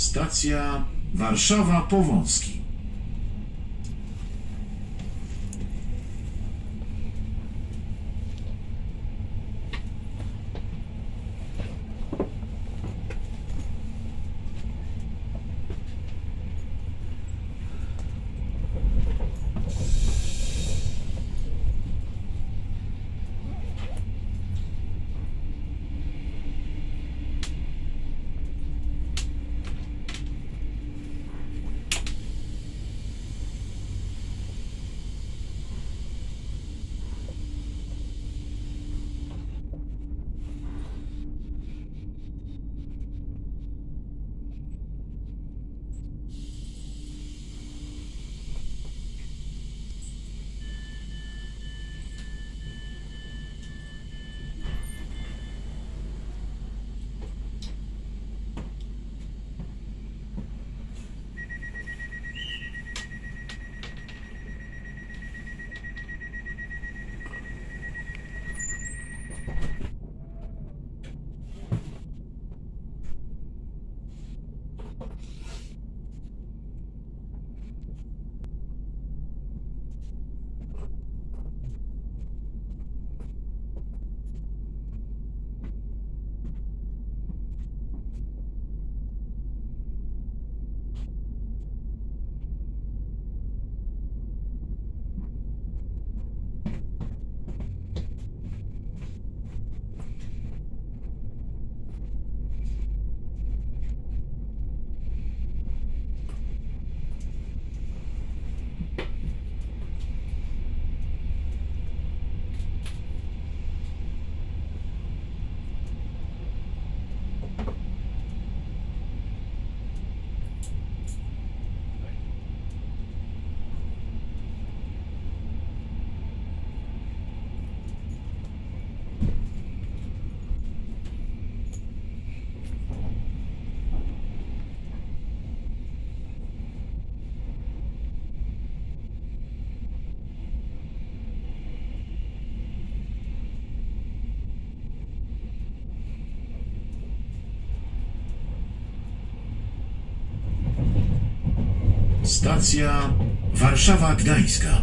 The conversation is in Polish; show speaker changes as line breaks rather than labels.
Stacja Warszawa Powązki. Stacja Warszawa Gdańska.